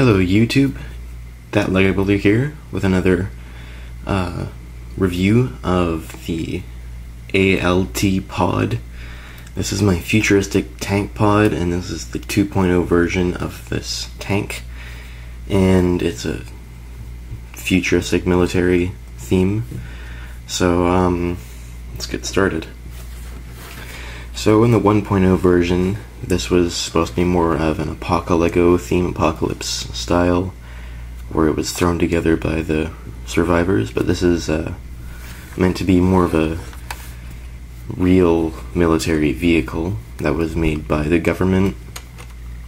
Hello YouTube, that Lego Builder here with another uh, review of the ALT pod. This is my futuristic tank pod and this is the 2.0 version of this tank and it's a futuristic military theme. So um, let's get started. So in the 1.0 version, this was supposed to be more of an apocalypse theme, apocalypse style, where it was thrown together by the survivors. But this is uh, meant to be more of a real military vehicle that was made by the government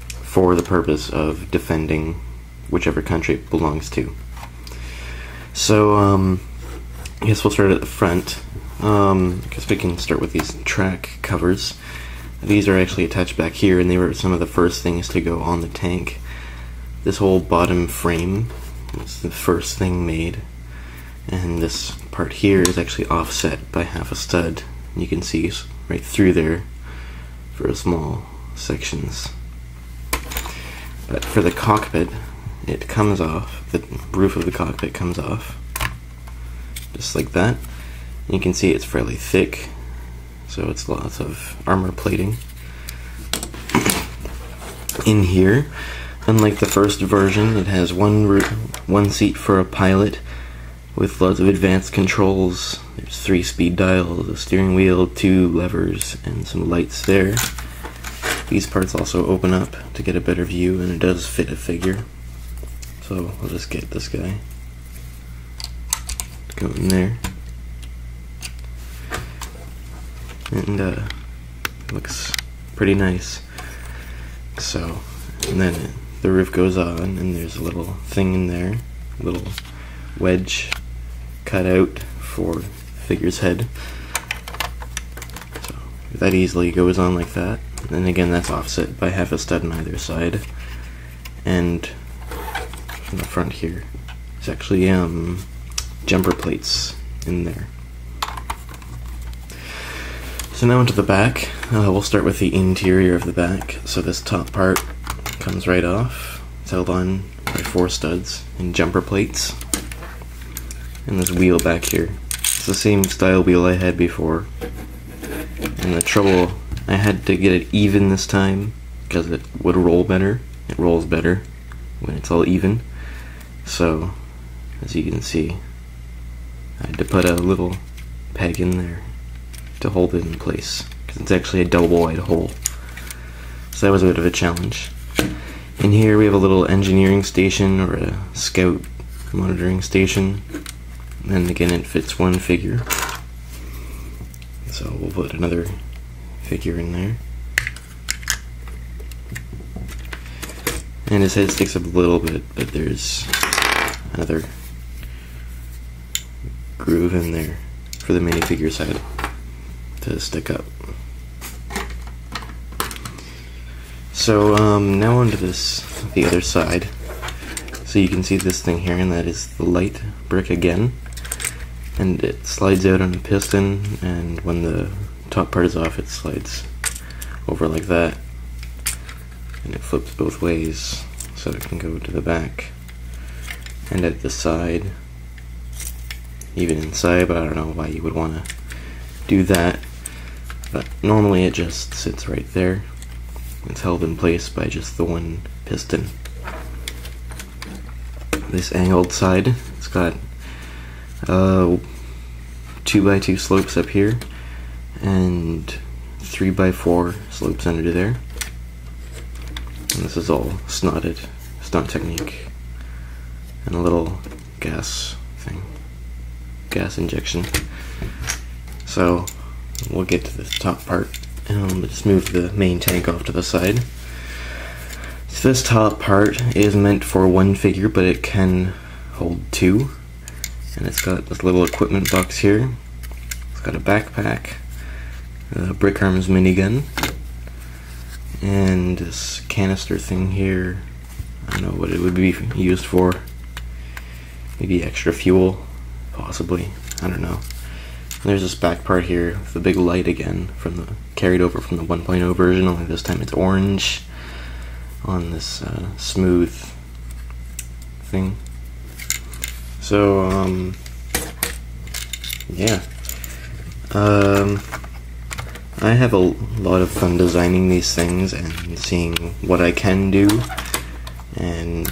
for the purpose of defending whichever country it belongs to. So, um, I guess we'll start at the front. Um, I guess we can start with these track covers. These are actually attached back here, and they were some of the first things to go on the tank. This whole bottom frame was the first thing made, and this part here is actually offset by half a stud. You can see right through there for a small sections. But for the cockpit, it comes off, the roof of the cockpit comes off, just like that. You can see it's fairly thick, so it's lots of armor plating. In here, unlike the first version, it has one one seat for a pilot with lots of advanced controls. There's three speed dials, a steering wheel, two levers, and some lights there. These parts also open up to get a better view, and it does fit a figure. So I'll just get this guy. Go in there. And uh, looks pretty nice. So, and then the roof goes on, and there's a little thing in there, little wedge cut out for figure's head. So that easily goes on like that. And again, that's offset by half a stud on either side. And in the front here, it's actually um, jumper plates in there. So now into the back. Uh, we'll start with the interior of the back. So this top part comes right off. It's held on by four studs and jumper plates. And this wheel back here. It's the same style wheel I had before. And the trouble, I had to get it even this time because it would roll better. It rolls better when it's all even. So, as you can see, I had to put a little peg in there to hold it in place because it's actually a double wide hole. So that was a bit of a challenge. In here we have a little engineering station or a scout monitoring station. And again it fits one figure. So we'll put another figure in there. And his head sticks up a little bit, but there's another groove in there for the minifigure's head to stick up. So um, now onto this, the other side. So you can see this thing here, and that is the light brick again. And it slides out on a piston, and when the top part is off, it slides over like that. And it flips both ways, so it can go to the back. And at the side, even inside, but I don't know why you would want to do that. But normally it just sits right there. It's held in place by just the one piston. This angled side, it's got uh, 2 by 2 slopes up here and 3 by 4 slopes under there. And this is all snotted, snot technique. And a little gas thing, gas injection. So we'll get to the top part um, just move the main tank off to the side. So this top part is meant for one figure, but it can hold two. And it's got this little equipment box here. It's got a backpack, a Brick Arms minigun, and this canister thing here. I don't know what it would be used for. Maybe extra fuel, possibly. I don't know. And there's this back part here with the big light again from the carried over from the 1.0 version, only this time it's orange on this uh, smooth thing. So, um, yeah. Um, I have a lot of fun designing these things and seeing what I can do and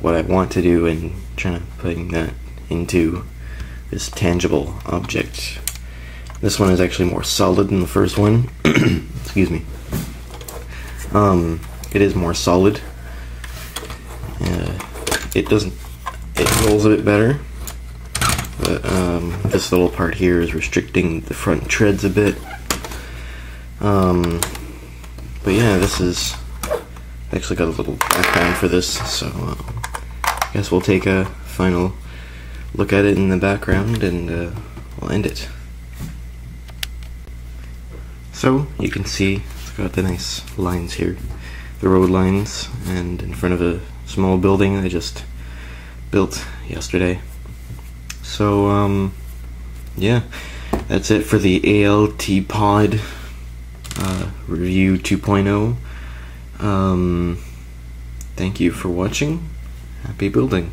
what I want to do and trying to putting that into this tangible object. This one is actually more solid than the first one. Excuse me. Um, it is more solid. Uh, it doesn't. It rolls a bit better, but um, this little part here is restricting the front treads a bit. Um, but yeah, this is I actually got a little background for this, so uh, I guess we'll take a final look at it in the background and uh, we'll end it. So you can see it's got the nice lines here, the road lines, and in front of a small building I just built yesterday. So um, yeah, that's it for the ALT Pod uh, review 2.0. Um, thank you for watching. Happy building.